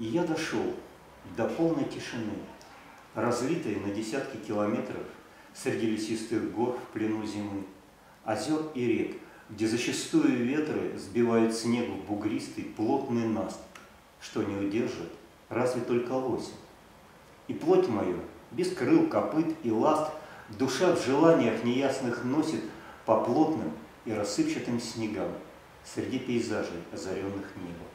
И я дошел до полной тишины, разлитой на десятки километров среди лесистых гор в плену зимы, озер и рек, где зачастую ветры сбивают снег в бугристый плотный наст, что не удержит разве только лось. И плоть мою, без крыл, копыт и ласт, душа в желаниях неясных носит по плотным и рассыпчатым снегам среди пейзажей, озаренных небом.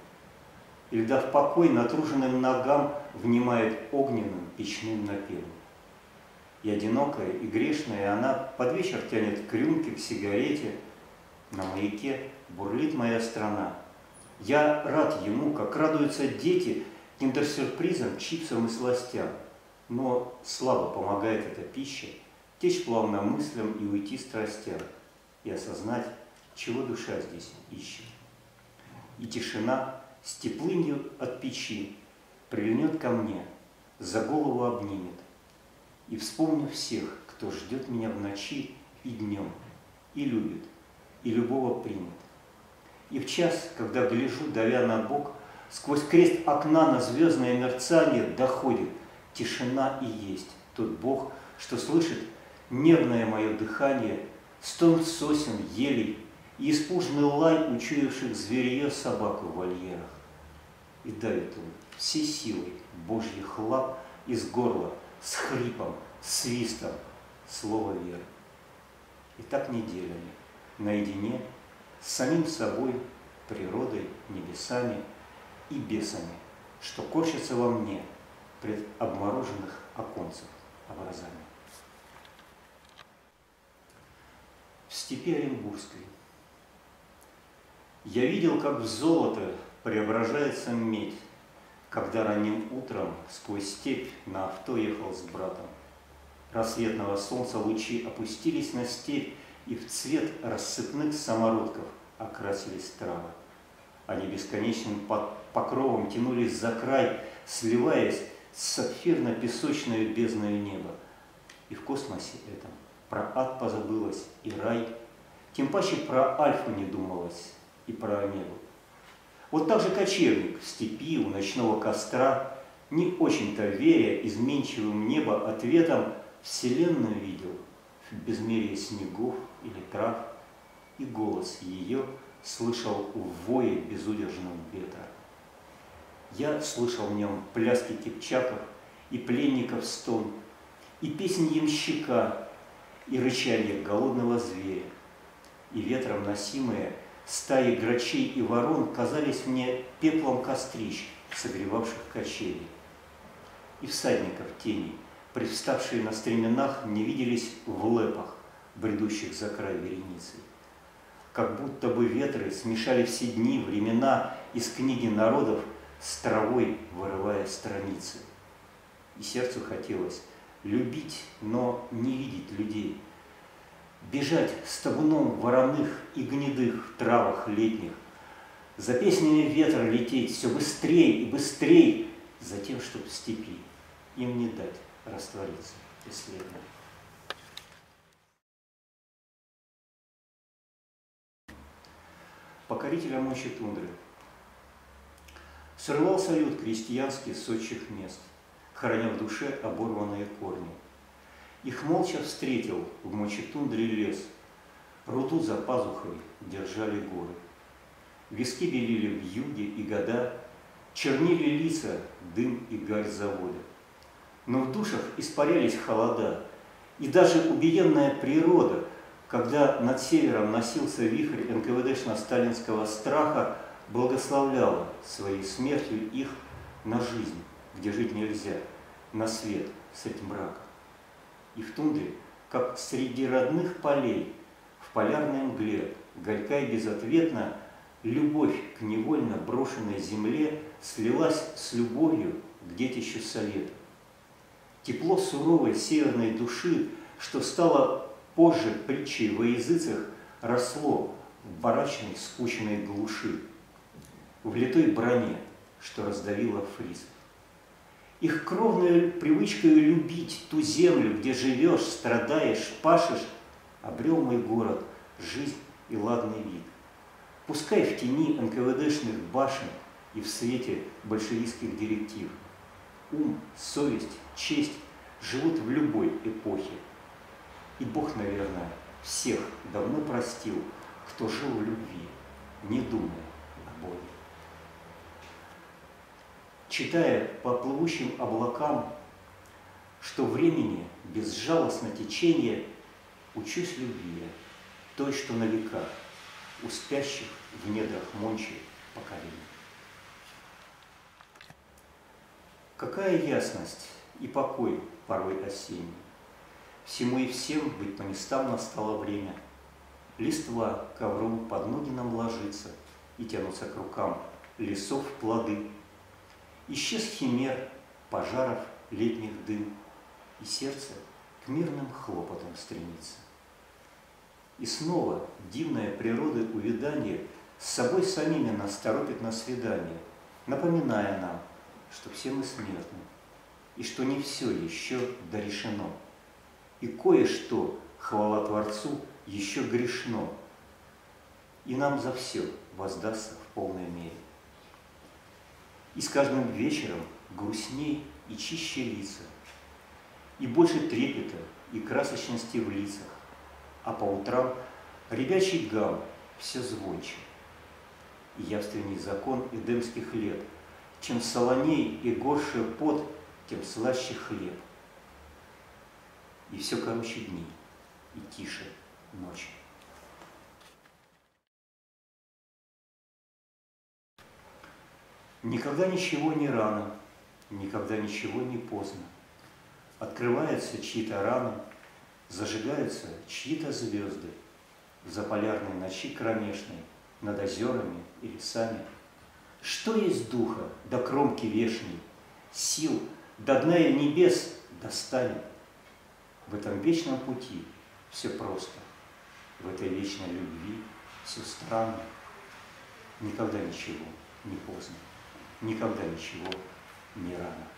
И, дав покой натруженным ногам, внимает огненным печным напевом. И одинокая, и грешная она под вечер тянет к рюмке, к сигарете. На маяке бурлит моя страна. Я рад ему, как радуются дети киндер-сюрпризам, чипсам и сластям. Но слабо помогает эта пища течь плавно мыслям и уйти страстям, и осознать, чего душа здесь ищет. И тишина с теплынью от печи прильнет ко мне, за голову обнимет. И вспомню всех, кто ждет меня в ночи и днем, и любит, и любого примет. И в час, когда гляжу, давя на бок, сквозь крест окна на звездное мерцание доходит тишина и есть тот Бог, что слышит нервное мое дыхание, стон сосен, елей и испужный лай учуявших зверье собак в вольерах. И давит он всей силой Божьих лап из горла с хрипом, свистом слово веры. И так неделями, наедине с самим собой, природой, небесами и бесами, что корчится во мне пред обмороженных оконцев образами. В степи Оренбургской я видел, как в золото преображается медь, когда ранним утром сквозь степь на авто ехал с братом. Рассветного солнца лучи опустились на степь, и в цвет рассыпных самородков окрасились травы. Они бесконечным покровом тянулись за край, сливаясь с сапфирно-песочной бездной неба. И в космосе этом про ад позабылось и рай, тем паче про Альфу не думалось и про Омегу. Вот так же кочевник в степи у ночного костра, не очень-то веря изменчивым небо ответом, Вселенную видел в безмерии снегов или трав, и голос ее слышал в вое безудержного ветра. Я слышал в нем пляски кипчаков и пленников стон, и песнь ямщика, и рычание голодного зверя, и ветром носимые – стаи грачей и ворон казались мне пеплом кострищ, согревавших качели. И всадников тени, привставшие на стременах, не виделись в лэпах, бредущих за край вереницы. Как будто бы ветры смешали все дни, времена из книги народов с травой, вырывая страницы. И сердцу хотелось любить, но не видеть людей – бежать с табуном вороных и гнедых травах летних, за песнями ветра лететь все быстрее и быстрее, за тем, чтобы в степи им не дать раствориться бесследно. Покорителя мощи тундры. Срывал салют крестьянский с отчих мест, храня в душе оборванные корни – их молча встретил в мочетундре лес. Руду за пазухой держали горы. Виски белили в юге и года, Чернили лица дым и гарь завода. Но в душах испарялись холода, И даже убиенная природа, Когда над севером носился вихрь НКВДшно-сталинского страха, Благословляла своей смертью их на жизнь, где жить нельзя, на свет с этим браком и в тундре, как среди родных полей, в полярной мгле, горька и безответно, любовь к невольно брошенной земле слилась с любовью к детищу совета. Тепло суровой северной души, что стало позже притчей во языцах, росло в барачной скучной глуши, в литой броне, что раздавило фризов. Их кровной привычкой любить ту землю, где живешь, страдаешь, пашешь, обрел мой город жизнь и ладный вид. Пускай в тени НКВДшных башен и в свете большевистских директив. Ум, совесть, честь живут в любой эпохе. И Бог, наверное, всех давно простил, кто жил в любви, не думая о Боге. Читая по плывущим облакам, что времени безжалостно течение, учусь любви, той, что на веках, у спящих в недрах мончи поколений. Какая ясность и покой порой осенний. Всему и всем быть по местам настало время. Листва ковром под ноги нам ложится и тянутся к рукам лесов плоды. Исчез химер, пожаров, летних дым, и сердце к мирным хлопотам стремится. И снова дивная природа увядания с собой самими нас торопит на свидание, напоминая нам, что все мы смертны, и что не все еще дорешено, и кое-что, хвала Творцу, еще грешно, и нам за все воздастся в полной мере. И с каждым вечером грустней и чище лица, и больше трепета и красочности в лицах, а по утрам ребячий гам все звонче. И явственный закон эдемских лет, чем солоней и горше пот, тем слаще хлеб. И все короче дни, и тише ночи. Никогда ничего не рано, никогда ничего не поздно. Открываются чьи-то раны, зажигаются чьи-то звезды в заполярной ночи кромешной над озерами и лесами. Что есть духа до кромки вешней, сил до дна и небес достанет. В этом вечном пути все просто, в этой вечной любви все странно. Никогда ничего не поздно, никогда ничего не рано.